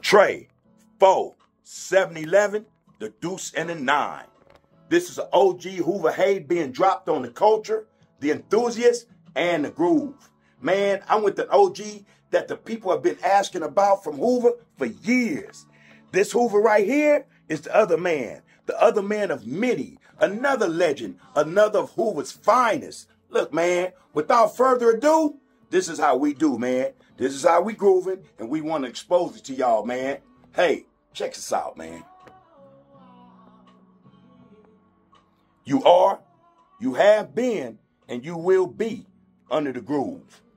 Trey, 4, 7-Eleven, the deuce and the nine. This is an OG Hoover Hay being dropped on the culture, the enthusiast, and the groove. Man, I'm with the OG that the people have been asking about from Hoover for years. This Hoover right here is the other man, the other man of many, another legend, another of Hoover's finest. Look, man, without further ado, this is how we do, man. This is how we grooving, and we want to expose it to y'all, man. Hey, check this out, man. You are, you have been, and you will be under the groove.